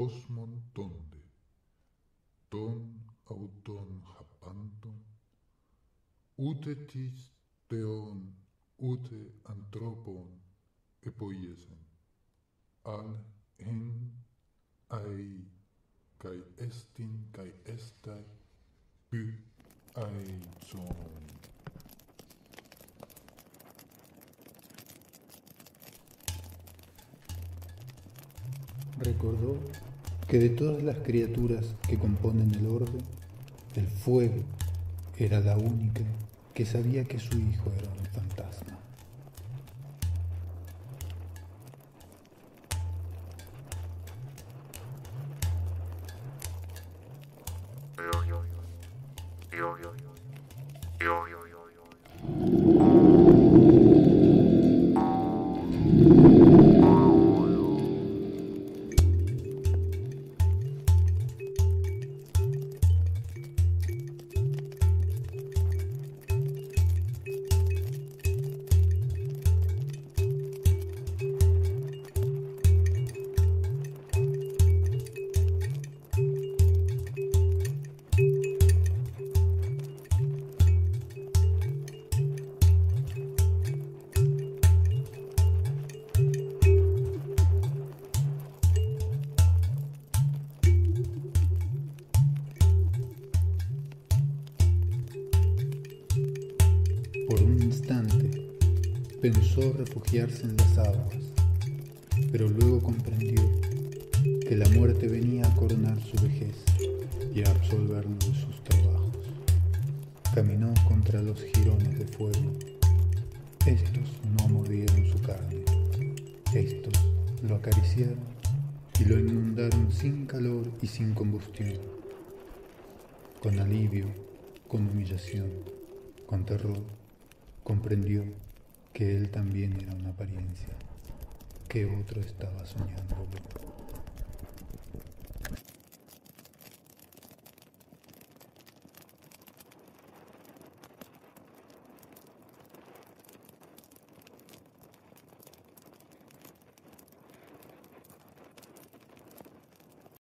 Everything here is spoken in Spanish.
cosmon tonde, ton auton hapanton, utetis teon ute anthropon epoiesen, al en ai kai estin kai estai pi ai zon. Recordó que de todas las criaturas que componen el orbe, el fuego era la única que sabía que su hijo era un fantasma. Instante pensó refugiarse en las aguas, pero luego comprendió que la muerte venía a coronar su vejez y a absolverlo de sus trabajos. Caminó contra los jirones de fuego. Estos no mordieron su carne. Estos lo acariciaron y lo inundaron sin calor y sin combustión. Con alivio, con humillación, con terror, comprendió que él también era una apariencia, que otro estaba soñándolo.